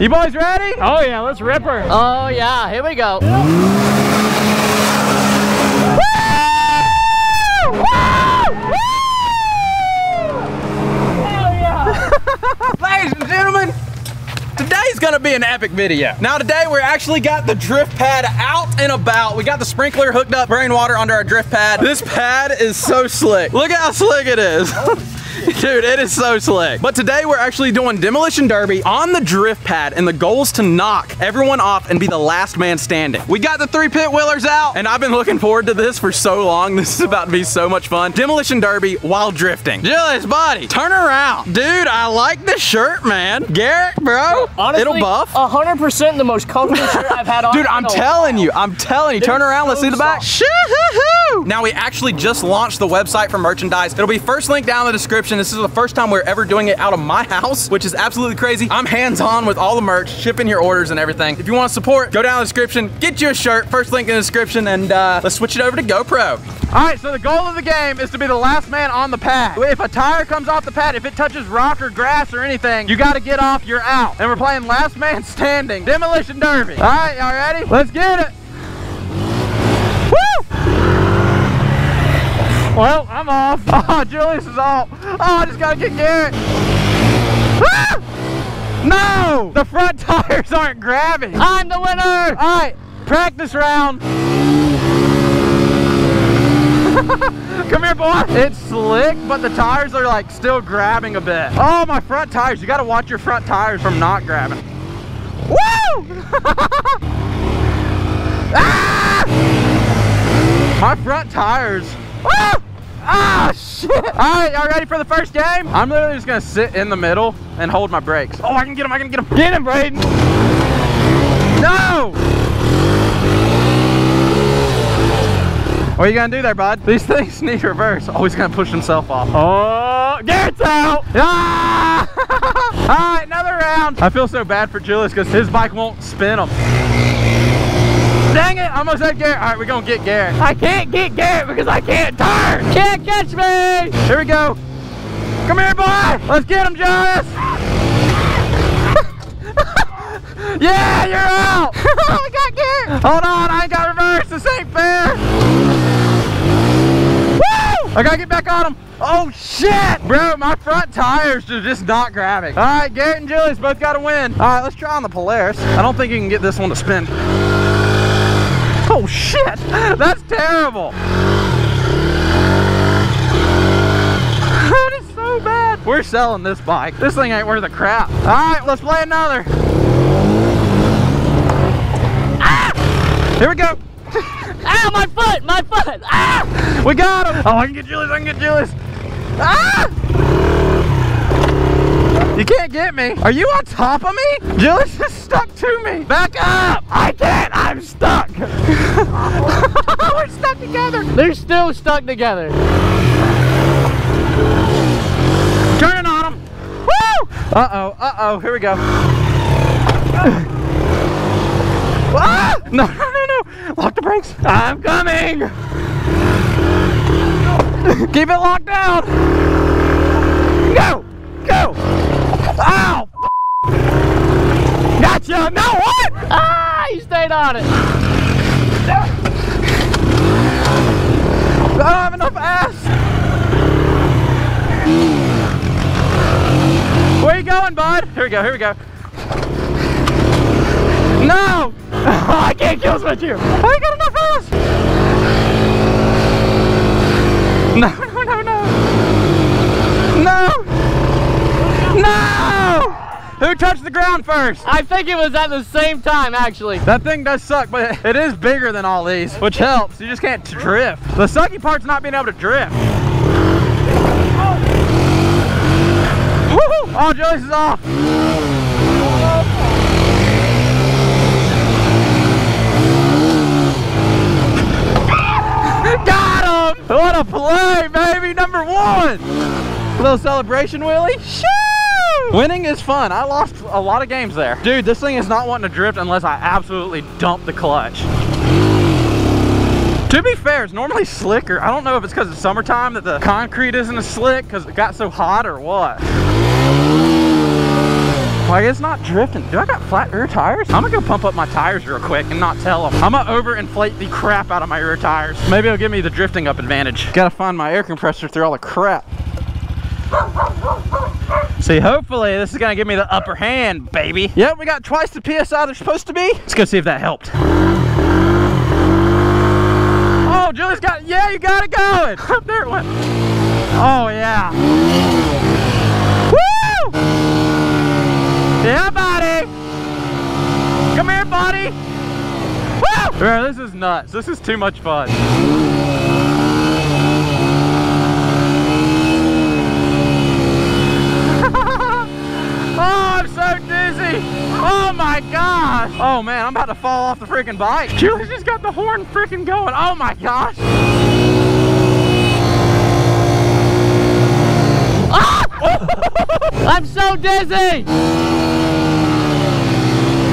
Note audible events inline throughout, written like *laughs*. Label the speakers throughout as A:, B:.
A: You boys ready?
B: Oh yeah, let's rip her.
C: Oh yeah, here we go. *laughs*
A: Ladies and gentlemen, today's gonna be an epic video. Now today we actually got the drift pad out and about. We got the sprinkler hooked up, rainwater under our drift pad. This pad is so slick. Look how slick it is. *laughs* *laughs* Dude, it is so slick. But today we're actually doing demolition derby on the drift pad and the goal is to knock everyone off and be the last man standing. We got the three pit wheelers out and I've been looking forward to this for so long. *laughs* This is about to be so much fun. Demolition derby while drifting. Julius, buddy, turn around. Dude, I like this shirt, man. Garrett, bro,
C: Honestly,
A: it'll buff.
C: 100% the most comfortable shirt I've had on.
A: Dude, I'm telling you, I'm telling you. Turn
C: They're
A: around, let's see the back. Now we actually just launched the website for merchandise. It'll be first link down in the description. This is the first time we're ever doing it out of my *laughs* house, which is absolutely crazy. I'm hands-on with all the merch, shipping your orders and everything. If you want to support, go down in the description, get you a shirt, first link in the description, and uh, let's switch it over to GoPro. All right, so the goal of the game is to be the last man on the pad. If a tire comes off the pad, if it touches rock or grass or anything, you got to get off, you're out. And we're playing last man standing, demolition derby. All right, y'all ready? Let's get it. Woo! Well, I'm off. *laughs* Oh, Julius is off. Oh, I just gotta get Garrett. Ah! No! The front *laughs* tires aren't grabbing. I'm the winner! All right, practice round. *laughs* Come here, boy. It's slick, but the tires are like still grabbing a bit. Oh, my front tires. You gotta watch your front tires from not grabbing. Woo! ah! My front tires. Ah! Ah, shit. All right, y'all ready for the first game? I'm literally just gonna sit in the middle and hold my brakes. Oh, I can get him, I can get him. Get him, Braydon. No! What are you gonna do there, bud? These things *laughs* need reverse. Oh, he's gonna push himself off. Oh, Garrett's out! *laughs* Ah! *laughs* All right, another round. I feel so bad for Julius because his bike won't spin him. Dang it, almost had Garrett. All right, we're gonna get Garrett. I can't get Garrett because I can't turn. Can't catch me. Here we go. Come here, boy. Let's get him, Jonas. *laughs* yeah, you're out. *laughs* Oh, I got Garrett. Hold on, I ain't got reverse. This ain't fair. Woo! I gotta get back on him. Oh shit! Bro, my front tires are just not grabbing. All right, Garrett and Julius both gotta win. All right, let's try on the Polaris. I don't think you can get this one to spin. Oh shit! That's terrible! That is so bad! We're selling this bike. This thing ain't worth a crap. Alright, let's play another. Ah! Here we go.
C: Ow, my foot, my foot. Ah!
A: We got him! Oh, I can get Julius, I can get Julius. Ah! You can't get me. Are you on top of me? Julius is stuck to me. Back up! I can't, I'm stuck. We're stuck together.
C: Stuck together.
A: Turning on him. Woo! Uh-oh, uh-oh, here we go. *laughs* ah! No, *laughs* no, no, no. Lock the brakes. I'm coming. Keep it locked down. Go, go. Ow! Gotcha. No, what?
C: Ah, you stayed on it.
A: Don't have enough ass. Where you going, bud? Here we go, here we go. No! *laughs* I can't kill switch you. I got enough ass. *laughs* No, no, no, no. No! No! Who touched the ground first?
C: I think it was at the same time, actually.
A: That thing does suck, but it is bigger than all these, which helps. You just can't drift. The sucky part's not being able to drift. Woohoo! Oh, Julius is off. *laughs* Got him! What a play, baby! Number one! little celebration, Willie. Shoo! Winning is fun. I lost a lot of games there. Dude, this thing is not wanting to drift unless I absolutely dump the clutch. To be fair, it's normally slicker. I don't know if it's because it's summertime that the concrete isn't as slick because it got so hot or what. Like it's not drifting. Do I got flat rear tires? I'm gonna go pump up my tires real quick and not tell them. I'm gonna overinflate the crap out of my rear tires. Maybe it'll give me the drifting up advantage. Gotta find my air compressor through all the crap. See, hopefully this is gonna give me the upper hand, baby. Yep, we got twice the PSI they're supposed to be. Let's go see if that helped. Oh, Julie's got, yeah, you got it going. *laughs* there it went. Oh, yeah. Woo! Yeah, buddy. Come here, buddy. Woo! Bro, this is nuts. This is too much fun. Oh, I'm so dizzy. Oh my gosh. Oh man, I'm about to fall off the freaking bike. Julie's just got the horn freaking going. Oh my gosh. *laughs*
C: I'm so dizzy!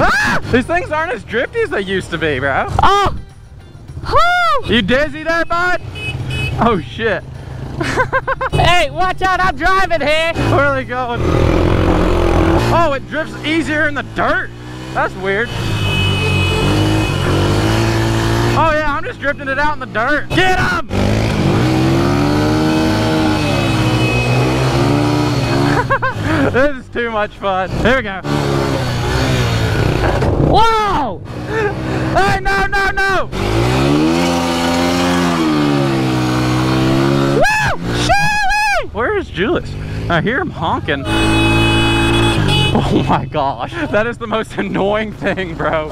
A: Ah! These things aren't as drifty as they used to be, bro.
C: Oh! Woo!
A: You dizzy there, bud? Oh shit. *laughs*
C: Hey, watch out, I'm driving here!
A: Where are they going? Oh, it drifts easier in the dirt. That's weird. Oh yeah, I'm just drifting it out in the dirt. Get him! *laughs* this is too much fun. Here we go.
C: Whoa!
A: Hey, no, no, no! Woo! Shirley! Where is Julius? I hear him honking. *laughs* Oh my gosh, that is the most annoying thing, bro.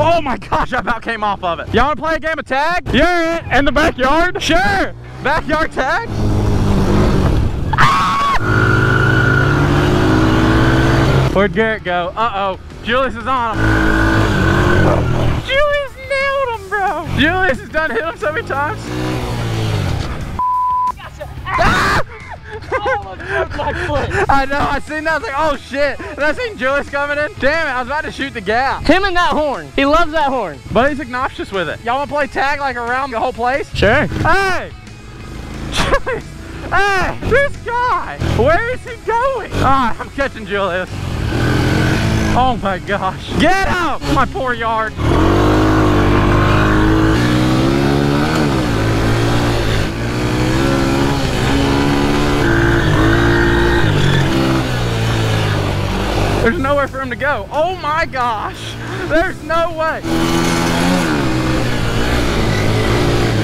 A: Oh my gosh, I about came off of it. Y'all wanna play a game of tag? Yeah, in the backyard? Sure. Backyard tag? *laughs* Where'd Garrett go? Uh-oh. Julius is on him. Julius nailed him, bro. Julius has done hit him so many times. *laughs* I know, I seen that, I was like, oh shit. And I seen Julius coming in. Damn it, I was about to shoot the gap.
C: Him and that horn. He loves that horn.
A: But he's obnoxious with it. Y'all wanna play tag like around the whole place?
C: Sure.
A: Hey! Julius! Hey! This guy! Where is he going? Ah, I'm catching Julius. Oh my gosh. Get out! My poor yard. There's nowhere for him to go. Oh my gosh. There's no way.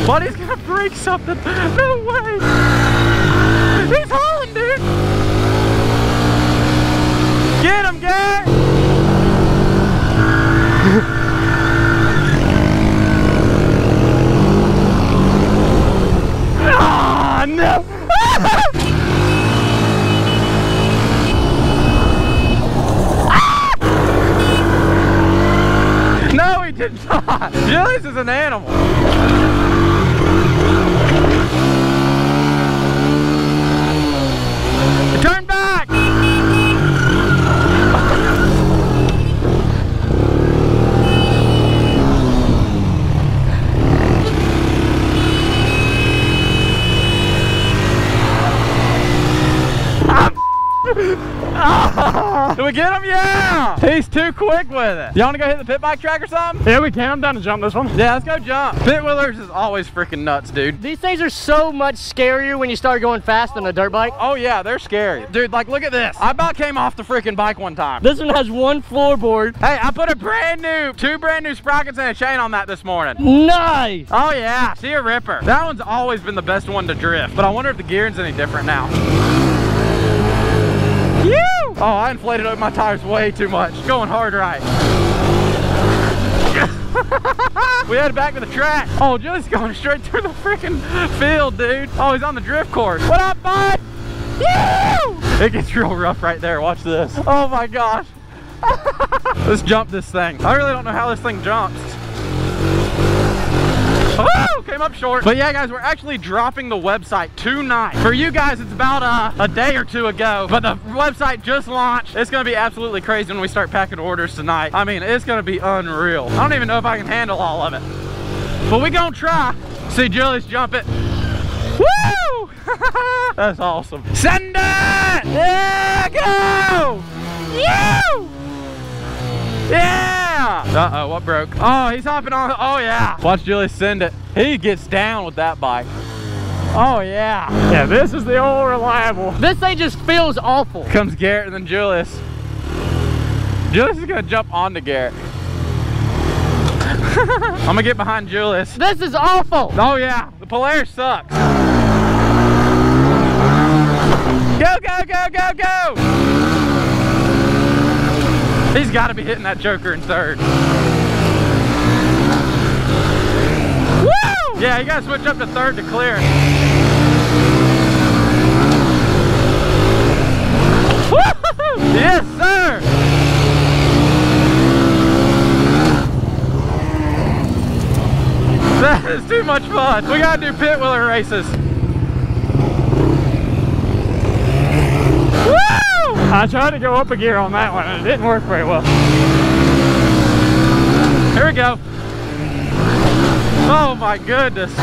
A: Buddy's gonna break something. No way. He's hauling, dude. Get him, Garrett. Ah, no. No, he did not. Julius is an animal. Turn back! Ah! Did we get him? Yeah! He's too quick with it. Y'all wanna go hit the pit bike track or something?
B: Yeah, we can. I'm down to jump this one.
A: Yeah, let's go jump. Pit wheelers is always freaking nuts, dude.
C: These things are so much scarier when you start going fast than a dirt bike.
A: Oh yeah, they're scary. Dude, like look at this. I about came off the freaking bike one time.
C: This one has one floorboard.
A: Hey, I put a brand new, two brand new sprockets and a chain on that this morning.
C: Nice.
A: Oh yeah, see a ripper. That one's always been the best one to drift, but I wonder if the gearing's any different now. Oh, I inflated up my tires way too much. Going hard right. *laughs* we headed back to the track. Oh, Julie's going straight through the freaking field, dude. Oh, he's on the drift course. What up, bud? It gets real rough right there. Watch this. Oh my gosh. *laughs* Let's jump this thing. I really don't know how this thing jumps. Oh, came up short. But yeah, guys, we're actually dropping the website tonight. For you guys, it's about uh, a day or two ago, but the website just launched. It's gonna be absolutely crazy when we start packing orders tonight. I mean, it's gonna be unreal. I don't even know if I can handle all of it. But we gonna try. See Julius jump it. Woo! Woo! *laughs* That's awesome. Send it! Yeah, go! You! Yeah! Uh-oh, what broke? Oh, he's hopping on. Oh, yeah. Watch Julius send it. He gets down with that bike. Oh, yeah.
B: Yeah, this is the old reliable.
C: This thing just feels awful.
A: Comes Garrett and then Julius. Julius is gonna jump onto Garrett. *laughs* I'm gonna get behind Julius.
C: This is awful.
A: Oh yeah, the Polaris sucks. Go, go, go, go, go! He's gotta be hitting that Joker in third. Woo! Yeah, you gotta switch up to third to clear. Woo! Yes, sir! That is too much fun. We gotta do pit wheeler races. Woo!
B: I tried to go up a gear on that one and it didn't work very well.
A: Here we go. Oh my goodness.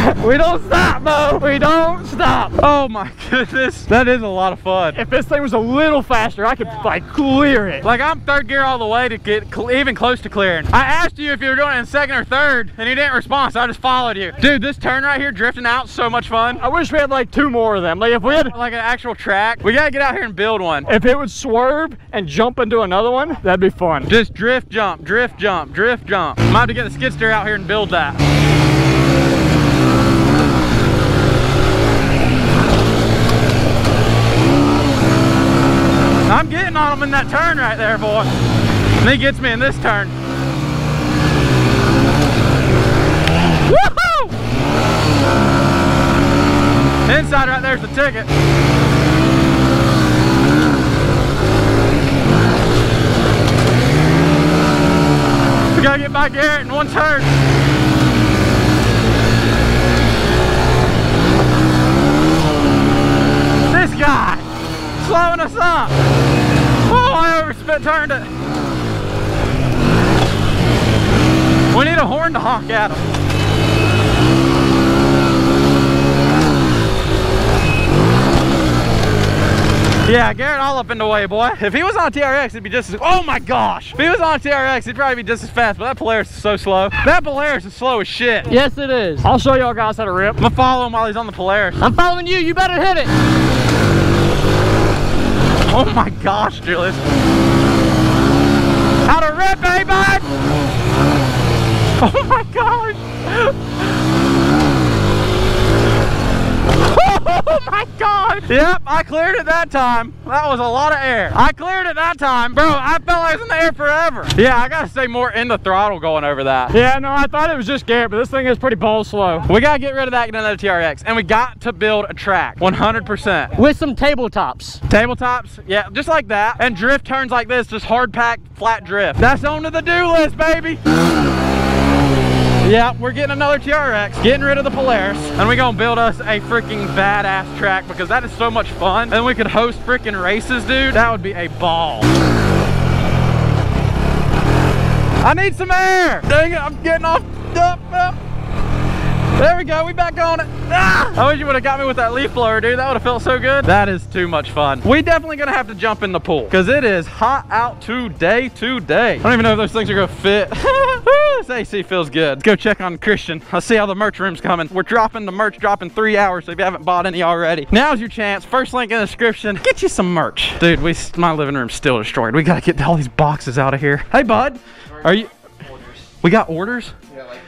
A: *laughs*
B: We don't stop, Bo. We don't stop.
A: Oh my goodness. That is a lot of fun.
B: If this thing was a little faster, I could like clear it.
A: Like I'm third gear all the way to get cl even close to clearing. I asked you if you were doing it in second or third and you didn't respond, so I just followed you. Dude, this turn right here, drifting out, so much fun.
B: I wish we had like two more of them. Like if we had,
A: Like an actual track. We gotta get out here and build one.
B: if it would swerve and jump into another one, that'd be fun.
A: Just drift, jump, drift, jump, drift, jump. i might have to get the skid steer out here and build that. I'm getting on him in that turn right there, boy. And he gets me in this turn. Woohoo! Inside right there's the ticket. We gotta get by Garrett in one turn. This guy slowing us up. Turned it. We need a horn to honk at him. Yeah, Garrett all up in the way, boy. If he was on TRX, it'd be just as, oh my gosh. If he was on TRX, he'd probably be just as fast, but that Polaris is so slow. That Polaris is slow as shit.
C: Yes, it is.
B: I'll show y'all guys how to rip.
A: I'm gonna follow him while he's on the Polaris.
C: I'm following you. You better hit it. *laughs*
A: Oh my gosh, Julius. How to rip, bud? *laughs* Oh my gosh. Oh my god! Yep, I cleared it that time. That was a lot of air. I cleared it that time. Bro, I felt like I was in the air forever. Yeah, I gotta stay more in the throttle going over that.
B: Yeah, no, I thought it was just Garrett, but this thing is pretty ball slow.
A: We gotta get rid of that and get another TRX. And we got to build a track. 100%.
C: With some tabletops.
A: Tabletops, yeah, just like that. And drift turns like this, just hard pack, flat drift. That's on to the do list, baby. *gasps* *laughs* Yeah, we're getting another TRX, getting rid of the Polaris, and we're gonna build us a freaking badass track because that is so much fun. And we could host freaking races, dude. That would be a ball. I need some air. Dang it, I'm getting off. Up, up. There we go, we back on it. Ah! I wish you would have got me with that leaf blower, dude. That would have felt so good. That is too much fun. We definitely gonna have to jump in the pool because it is hot out today, today. I don't even know if those things are gonna fit. *laughs* This AC feels good. Let's go check on Christian. Let's see how the merch room's coming. We're dropping the merch drop in three hours, so if you haven't bought any already, now's your chance. First link in the description. Get you some merch. Dude, we my living room's still destroyed. We gotta get all these boxes out of here. Hey, bud. Are you... We got orders?
D: Yeah, like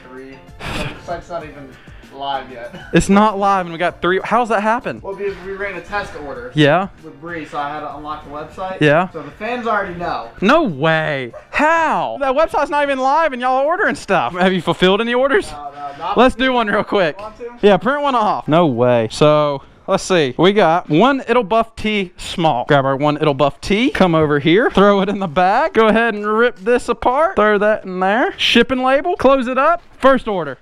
D: three. The site's not even live yet. *laughs*
A: It's not live and we got three. How's that happen?
D: Well, because we ran a test order
A: Yeah.
D: with Bree, so I had to unlock the website.
A: Yeah.
D: So the fans already know.
A: No way. How? That website's not even live and y'all are ordering stuff. Have you fulfilled any orders?
D: Uh, not
A: Let's do one real quick.
D: Want to?
A: Yeah, print one off. No way. So let's see. We got one It'll Buff T small. Grab our one It'll Buff T. Come over here. Throw it in the bag. Go ahead and rip this apart. Throw that in there. Shipping label. Close it up. First order.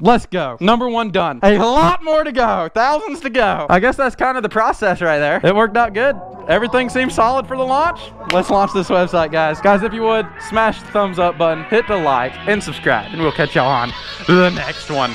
A: Let's go. Number one done. A lot more to go. Thousands to go. I guess that's kind of the process right there. It worked out good. everything seems solid for the launch. Let's launch this website, guys. Guys, if you would, smash the thumbs up button, hit the like, and subscribe, and we'll catch y'all on the next one.